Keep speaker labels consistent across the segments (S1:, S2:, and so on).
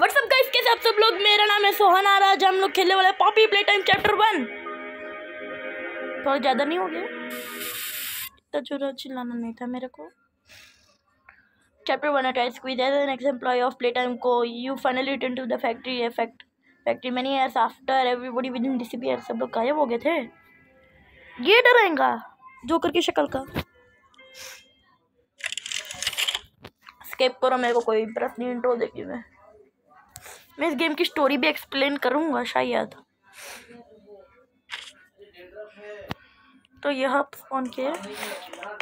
S1: WhatsApp guys कैसे आप सब लोग? मेरा नाम है सोहन। आ रहा हम लोग खेलने वाले Poppy Playtime chapter one थोड़ा ज़्यादा नहीं हो गया? इतना ज़ोर चिल्लाना नहीं था मेरे को। Chapter one a tight squeeze as an ex of Playtime को। You finally return to the factory effect factory many years after everybody within disappear सब लोग गायब हो गए थे। ये डराएगा। जोकर की शक्ल का। स्केप करो, मेरे को कोई इंटरेस्ट नहीं इंट्रो देखी मैं। मैं इस गेम की स्टोरी भी एक्सप्लेन करूँगा शायद। तो यह फ़ोन के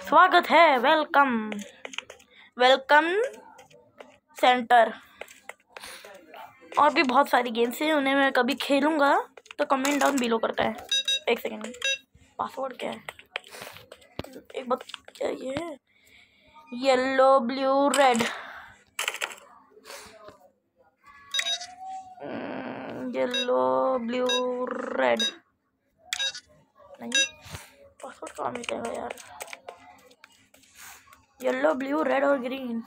S1: स्वागत है वेलकम वेलकम सेंटर और भी बहुत सारी गेम्स हैं, उन्हें मैं कभी खेलूँगा तो कमेंट डाउन बिलो करता है। एक सेकेंड पासवर्ड क्या है? एक बात क्या ये yellow blue red yellow blue red नहीं पासवर्ड कहाँ मिलेगा यार येलो ब्लू रेड और ग्रीन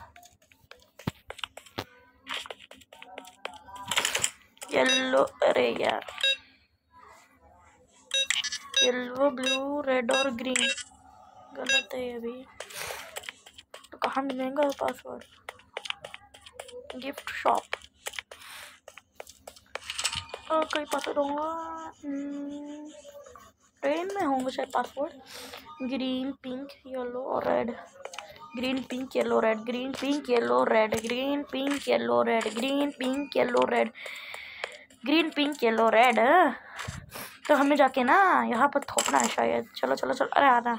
S1: येलो अरे यार. येलो ब्लू रेड और ग्रीन गलत है अभी तो कहाँ मिलेगा पासवर्ड गिफ्ट शॉप और कहीं पासवर्ड होगा ट्रेन में होंगे शायद पासवर्ड ग्रीन पिंक येलो और red green pink yellow red green pink yellow red green pink yellow red green pink yellow red green pink yellow red तो हमें जाके ना यहाँ पर थोपना है शायद. चलो चलो चलो. अरे आ आना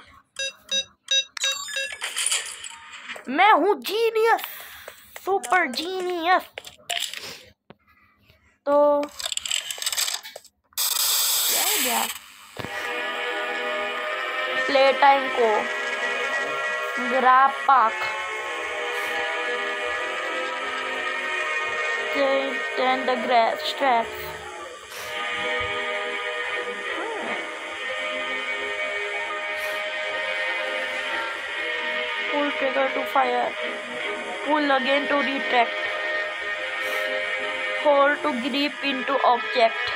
S1: मैं हूँ जीनियस सुपर जीनियस तो गया। प्ले टाइम को GrabPack ten the strap pull to fire pull again to retract hold to grip into object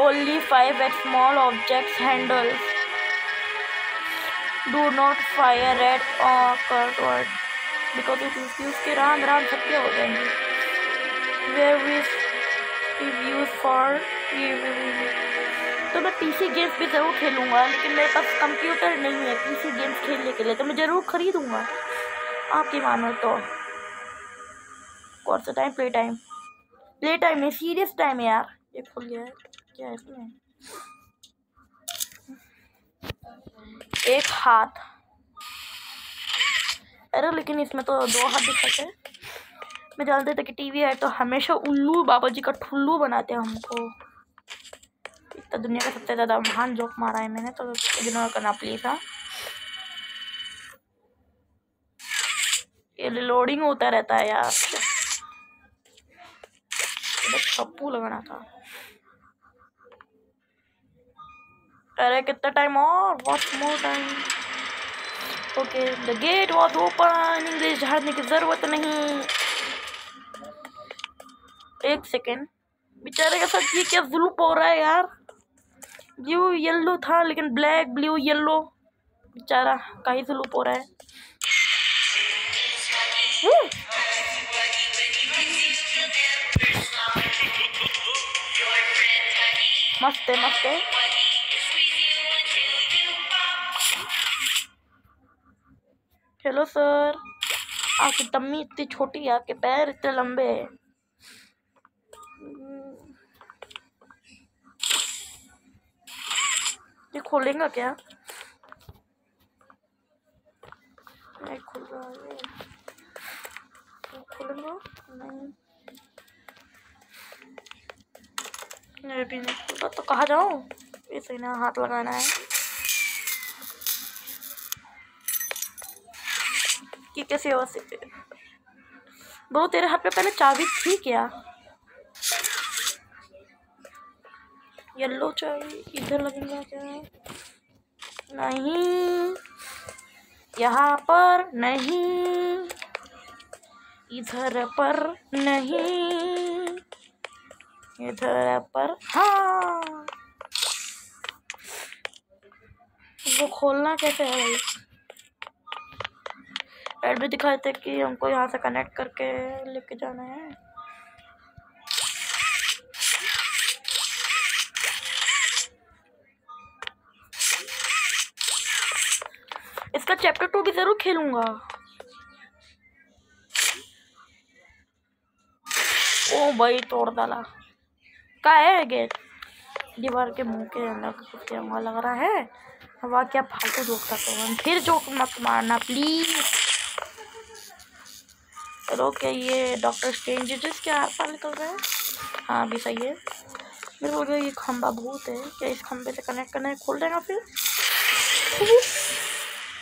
S1: Only five at small objects handles. Do not fire at or curved because if you use के राम राम सत्य हो जाएँगे where is used for तो मैं PC games भी ज़रूर खेलूँगा, लेकिन मेरे पास कंप्यूटर नहीं है पीसी गेम्स खेलने के लिए तो मैं ज़रूर ख़रीदूँगा। आपकी मानो तो। कौन सा time play time play time है सीरियस टाइम है यार। ये खुल गया है क्या इसमें एक हाथ। अरे, लेकिन इसमें तो दो हाथ दिख सकते हैं। मैं जानते थे कि टीवी है तो हमेशा उल्लू बाबा जी का ठुल्लू बनाते हैं हमको। इतना दुनिया का सबसे ज़्यादा महान जोक मारा है मैंने तो इग्नोर करना प्लीज़ हाँ। ये लोडिंग होता रहता है यार। छप्पू लगाना था। अरे, कितना टाइम और? What more time okay the gate was open English झाड़ने की ज़रूरत नहीं। एक सेकेंड बेचारे के साथ ये क्या जुल्प हो रहा है यार? ब्लू येलो था, लेकिन ब्लैक ब्लू येलो बेचारा, का ही जुल्प हो रहा है। मस्त है मस्त है। Hello sir. आपकी तम्मी इतनी छोटी है आपके पैर इतने लंबे। हैं ये खोलेगा क्या? नहीं खुल रहा है। नहीं। भी नहीं तो कहाँ जाऊँ? इसे ना, हाथ लगाना है। कि कैसे हो सकते ब्रो तेरे हाथ पे पहले चाबी थी क्या? येलो चाबी, इधर लगेगा क्या? नहीं। यहाँ पर नहीं। इधर पर नहीं। इधर पर हाँ। वो खोलना कैसे है भाई? एड भी दिखाए थे कि हमको यहाँ से कनेक्ट करके लेके जाना है। इसका चैप्टर टू भी ज़रूर खेलूँगा। ओ भाई तोड़ डाला। का है गेट दीवार के मुँह के अंदर क्या लग रहा है। हवा क्या फालतू जोक था तो फिर जोक मत मारना प्लीज़ चलो क्या ये डॉक्टर स्ट्रेंज जिसके आर पार निकल रहा है? हाँ भी सही है। मेरे को ये खम्बा भूत है। क्या इस खंबे से कनेक्ट करना है? खोल देगा फिर?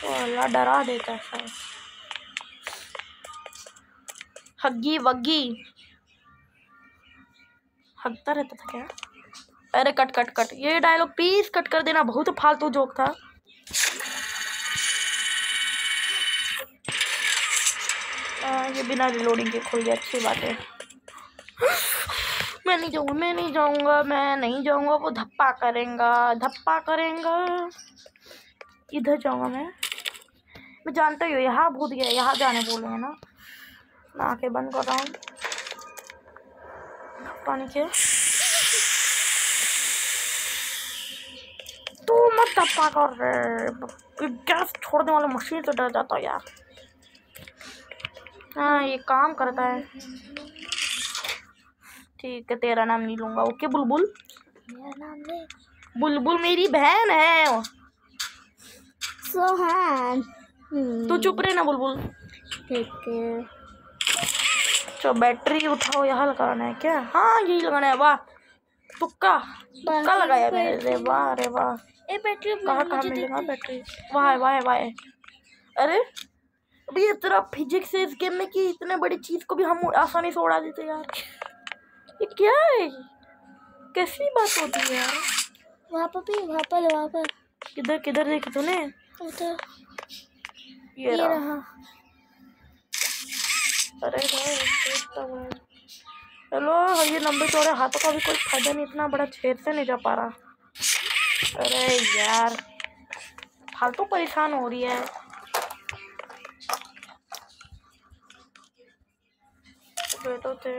S1: तो अल्लाह डरा देता है सर हग्गी वग्गी। हगता रहता था क्या? अरे, कट कट कट। ये डायलॉग प्लीज़ कट कर देना। बहुत फालतू जोक था आ, ये बिना रिलोडिंग के, खुल गया अच्छी बात है। मैं नहीं जाऊँगा, मैं नहीं जाऊँगा, मैं नहीं जाऊँगा, वो धप्पा करेंगा धप्पा करेंगा। इधर जाऊँगा मैं। मैं जानता ही हूँ, यहाँ भूत गया, यहाँ जाने बोले हैं ना। मैं आँखें बंद कर रहा हूँ। पानी के तू मत धप्पा कर। रहे गैस छोड़ने वाला मशीन से डर जाता यार। हाँ ये काम करता है। ठीक है तेरा नाम नहीं लूँगा। ओके बुलबुल? बुलबुल मेरी बहन है।
S2: सोहन।
S1: तू चुप रहे ना बुलबुल।
S2: ठीक है।
S1: तो बैटरी उठाओ यहाँ लगाना है क्या? हाँ यही लगाना है वाह। तुक्का। तुक्का लगाया मैंने। रे वाह रे वाह।
S2: ए बैटरी
S1: कहाँ कहाँ मिलेगा बैटरी? वाह वाह वाह। अरे अभी ये तेरा फिजिक्स है इस गेम में कि इतने बड़ी चीज़ को भी हम आसानी से उड़ा देते यार। ये क्या है? कैसी बात होती है यार?
S2: वहाँ पर भी वहाँ पर वहाँ पर।
S1: किधर किधर देखी तूने?
S2: उधर।
S1: ये
S2: ये
S1: रहा।
S2: रहा।
S1: अरे देखता चलो ये लंबे चौड़े हाथों का भी कोई फ़ायदा नहीं इतना बड़ा छेद से नहीं जा पा रहा। अरे यार फालतू परेशान हो रही है। बैठो थे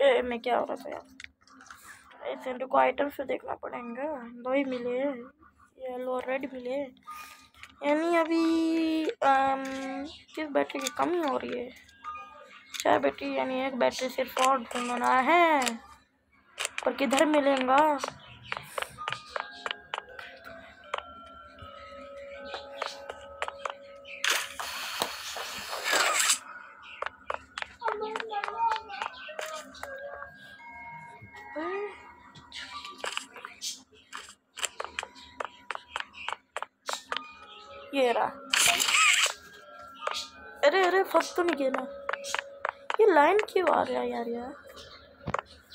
S1: ए मैं क्या हो रहा था यार? ऐसे इनको को आइटम से देखना पड़ेगा। दो ही मिले येलो रेड मिले यानी अभी अम, किस बैटरी की कमी हो रही है? चार बैटरी यानी एक बैटरी सिर्फ़ और ढूंढना है। पर किधर मिलेगा? ये रहा। अरे अरे फंस तो नहीं गया ये लाइन क्यों आ रहा यार यार?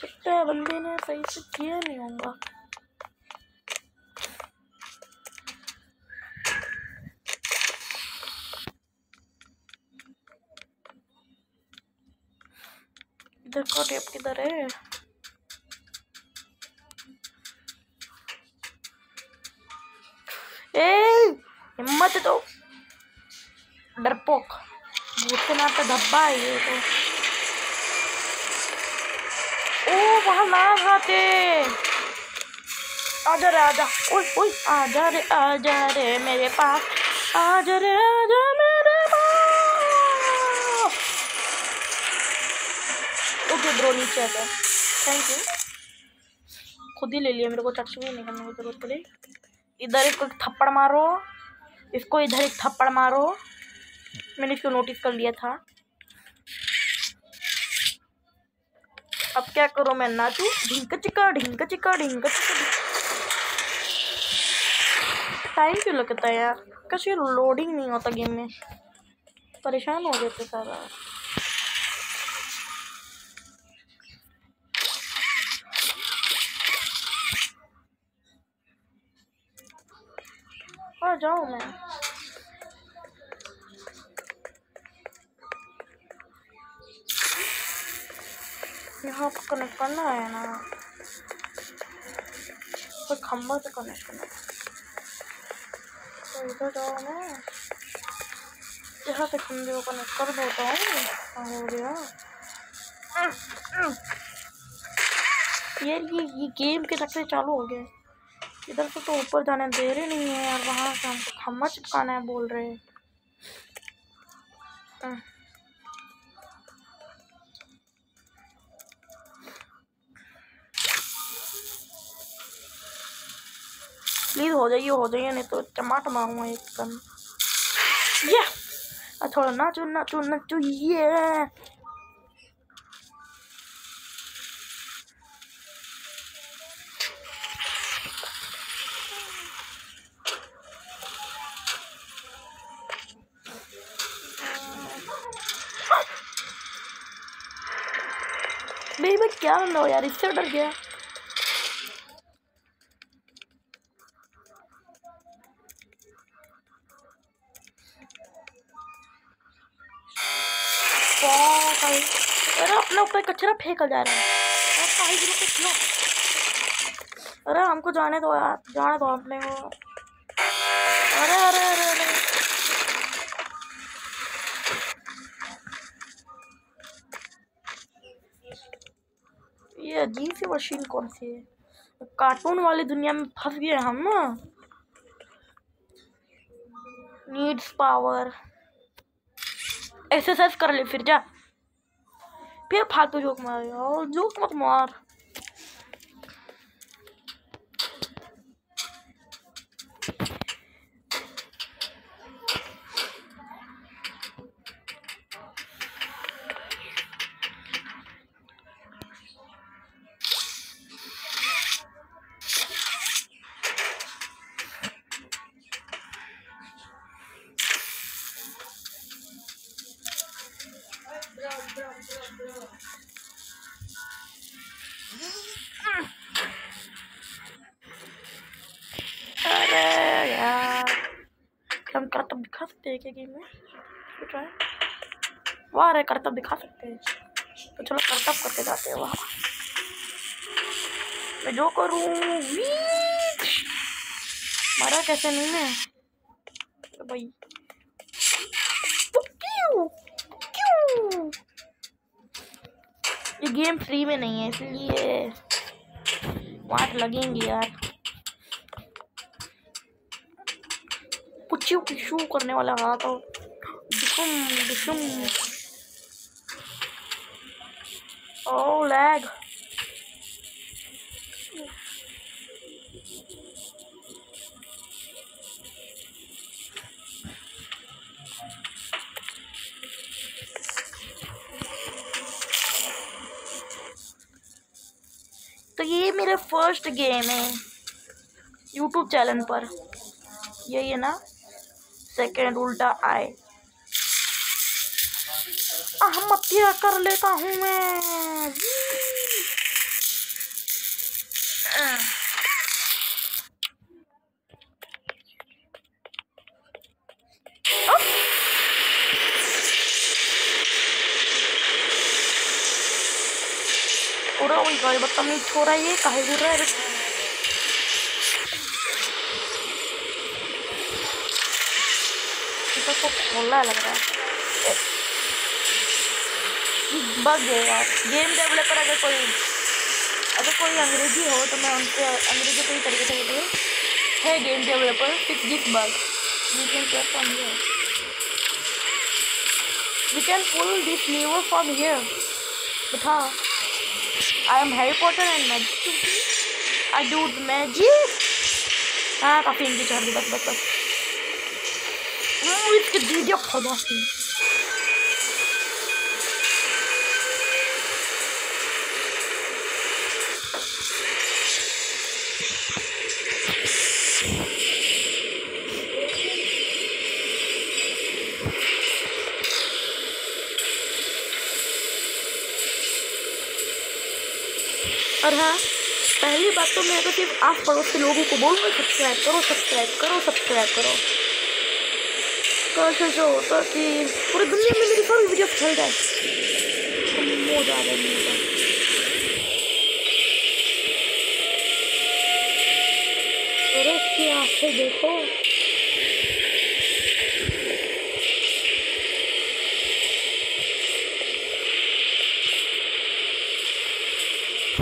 S1: लगता है बंदे ने सही से किया नहीं होगा। का टेप किधर है? हिम्मत तो डरपोक। भूतनाथ का धब्बा है ये तो। ओ, वहाँ लाभ आते आजा रे आजा ओए ओए आजा रे आजा रे मेरे पास। आजा रे आजा मेरे पास। ओके ब्रो, नीचे आता थैंक यू खुद ही ले लिया मेरे को चटनी नहीं करने की ज़रूरत पड़ी। इधर इसको थप्पड़ मारो। इसको इधर एक थप्पड़ मारो। मैंने इसको नोटिस कर लिया था। अब क्या करो मैं? नाचू? ढिंक चिका ढिंक चिका ढिंक चिका। टाइम क्यों लगता है यार? कश लोडिंग नहीं होता गेम में। परेशान हो जाते सारा। जाऊँ मैं यहाँ पर कनेक्ट करना है ना पर खम्बा से कनेक्ट करना तो इधर जाओ ना यहाँ से खम्बे को कनेक्ट कर देता हाँ, हो गया यार ये ये गेम के चक्कर चालू हो गए इधर से तो ऊपर जाने दे रहे नहीं है यार, वहाँ से हमको खम्बा चिपकाना है बोल रहे हैं। प्लीज़ हो जाइए हो जाइए, नहीं तो टमाट मारूँगा एक कन ये! थोड़ा नाचो नाचो नाचो ये! हो यार, इससे डर गया। अरे अपने ऊपर कचरा फेंका जा रहा है। अरे हमको जाने दो यार, जाने दो अपने को। अरे अरे अरे। मशीन कौन सी है? कार्टून वाली दुनिया में फंस गए हम ना। नीड्स पावर एक्सरसाइज कर ले फिर जा। फिर फालतू जोक मार जोक मत मार। दिखा सकते हैं क्या गेम में ट्राई वाह, अरे, करतब दिखा सकते हैं। तो चलो, करतब करके जाते हैं वहाँ। मैं जो करूँ मारा कैसे नहीं है अरे भाई। क्यों? क्यों? ये गेम फ्री में नहीं है, इसलिए। वाट लगेंगी यार। पुच्चू पिशू करने वाला रहा तो डिशुम डिशुम ओ लैग तो ये मेरा फ़र्स्ट गेम है यूट्यूब चैनल पर। यही है ना? सेकेंड उल्टा आए। आत्महत्या कर लेता हूँ मैं। पूरा वही गाड़ी बदतमीज छोड़ा ये काहे गिर रहा है। इधर को खोलना लग रहा है बग है यार गेम डेवलपर अगर कोई अगर कोई अंग्रेज़ी हो तो मैं उनसे अंग्रेज़ी पूरी तरीके से कहती हूँ है game developer fix this bug you can from here we can pull this lever from here but हाँ I am Harry Potter and magic I do magic हाँ काफ़ी इनकी चढ़ दी बस बस बस इसके दीजिए खदासी और हाँ पहली बात तो मैं तो सिर्फ़ आस पड़ोस के लोगों को बोलूँगा सब्सक्राइब करो सब्सक्राइब करो सब्सक्राइब करो। काश ऐसा होता कि पूरे दुनिया में मेरी सारी वीडियो फैल जाए मोड आ रहा अरे इसकी आँखें देखो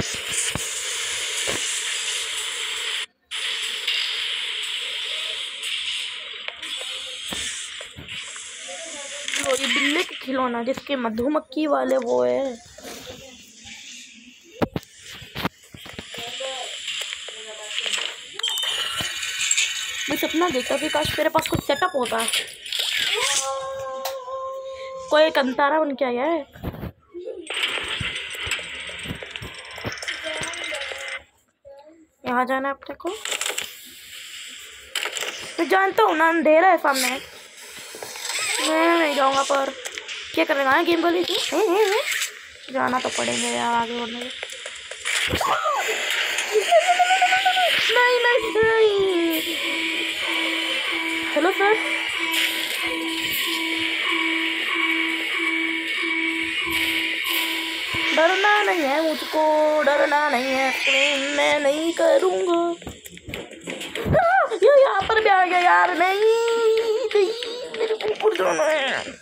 S1: Thank खिलौना जिसके मधुमक्खी वाले वो है। मैं सपना देखता कि काश मेरे पास कुछ सेटअप होता। कोई एक अंतारा बन के आया है। यहाँ जाना है अपने को। मैं जानता हूँ ना, अंधेरा है सामने। मैं नहीं जाऊँगा पर। क्या करेगा हाँ? गेम लेके जाना तो पड़ेगा यार, आगे बढ़ने के। नहीं नहीं हेलो, सर। डरना नहीं है मुझको, डरना नहीं है मैं नहीं करूँगा। यहाँ पर भी आ गया यार, नहीं नहीं, मेरे को जाना है।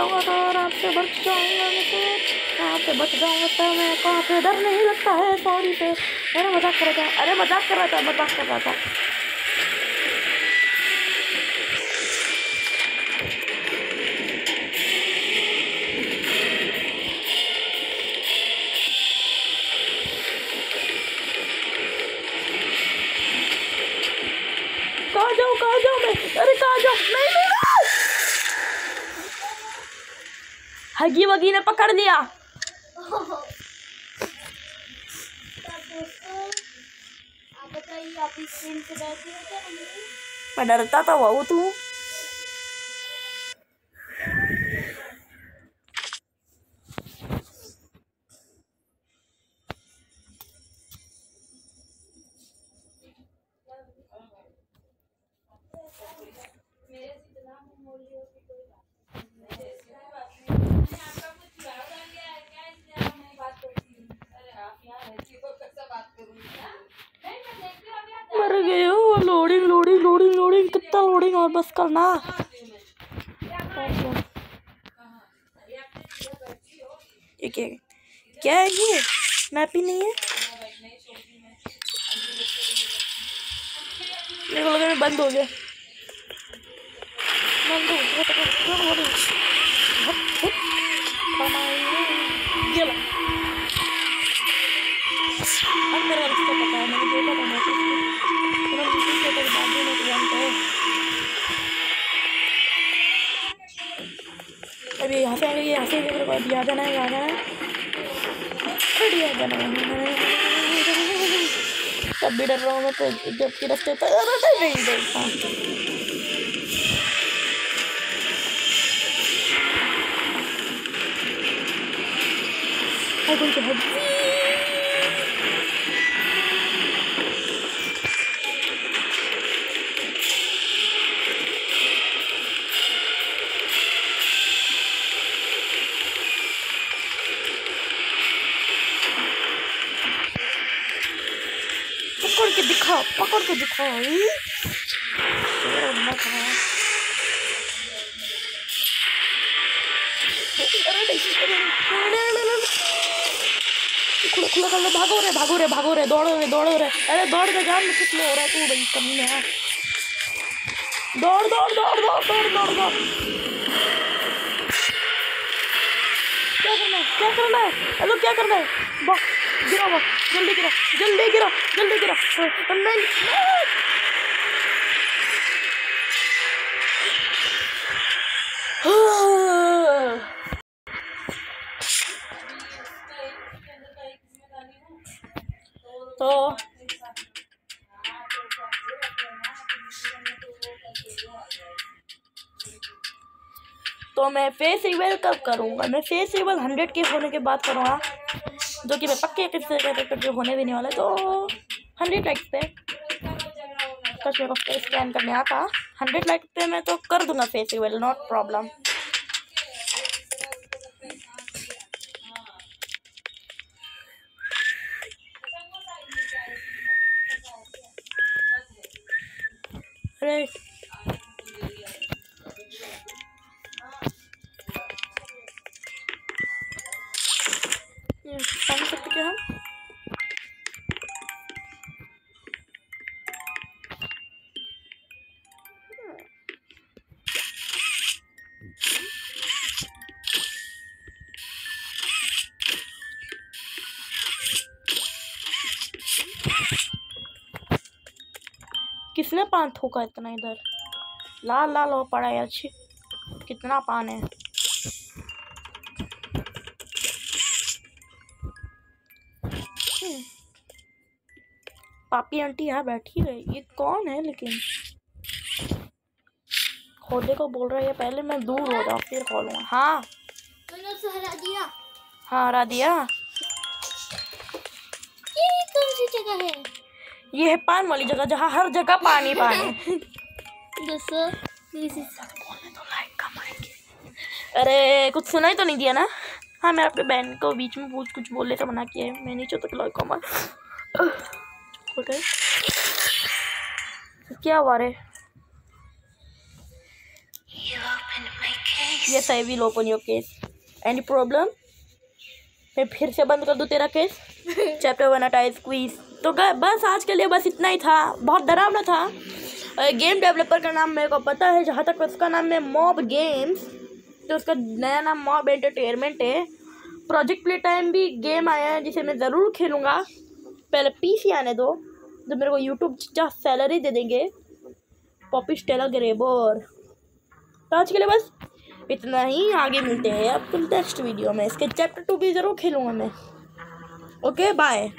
S1: जाऊँगा तो आराम से बच जाऊँगा मैं तो यहाँ से बच जाऊँगा तो मैं कहाँ पे डर नहीं लगता है सॉरी पे अरे मज़ाक कर रहा था अरे मज़ाक कर रहा था मज़ाक कर रहा था हगी वगी ने पकड़ लिया। डरता था वह तू करना क्या है? क्या है ये? मैप ही नहीं है? मेरे को लगा बंद हो गया। भी डर रहा हूँ मैं तो जबकि रास्ते पर अरे नहीं नहीं दिखाओ पकड़ के दिखाओ। अरे अरे अरे अरे। खुला खुला भागो रे भागो रे भागो रे, दौड़ो रे दौड़ो रे। अरे दौड़ के जान कुछ हो रहा है, तू भाई, कमी है। दौड़ दौड़ दौड़ दौड़ दौड़ दौड़ दौड़। क्या करना है? क्या करना है? हेलो क्या करना है? वाह गिरा वाह जल्दी गिरा जल्दी गिरा जल्दी गिरा। नहीं। तो तो मैं फेस रिवेल कब करूँगा। मैं फेस रिवेल हंड्रेड के होने के बाद करूँगा। जो कि मैं पक्के टिप्स जो होने भी नहीं वाला तो हंड्रेड लाइक्स पे। का मेरे को फेस स्कैन करने आता। हंड्रेड लाइक पे मैं तो कर दूँगा फेस वेल नॉट प्रॉब्लम पान थूका इतना इधर? लाल लाल हो पड़ा है अच्छी कितना पान है। हम्म। पापी आंटी यहाँ बैठी है। ये कौन है लेकिन? खोलने को बोल रहा है पहले मैं दूर हो जाऊँ फिर खोलूँगा। हाँ।
S2: हरा दिया।
S1: हाँ हरा दिया।
S2: ये कौन सी जगह है?
S1: ये है पान वाली जगह जहाँ हर जगह पानी पानी आएँगे अरे कुछ सुना ही तो नहीं दिया ना? हाँ मैं अपने बहन को बीच में पूछ कुछ बोलने का मना किया है। मैं नहीं चाहता लाइक कम आए हो गए क्या हुआ रे? ये सही will open your case any problem मैं फिर से बंद कर दूँ तेरा case chapter one a tight squeeze तो बस आज के लिए बस इतना ही था। बहुत डरावना था। गेम डेवलपर का नाम मेरे को पता है, जहाँ तक उसका नाम है मॉब गेम्स तो उसका नया नाम मॉब एंटरटेनमेंट है। प्रोजेक्ट प्ले टाइम भी गेम आया है, जिसे मैं ज़रूर खेलूँगा। पहले पीसी आने दो तो मेरे को यूट्यूब जा सैलरी दे देंगे। पॉपी स्टेला ग्रेबोर तो आज के लिए बस इतना ही। आगे मिलते हैं अब तुम नेक्स्ट वीडियो में। इसके चैप्टर टू भी ज़रूर खेलूँगा मैं। Okay bye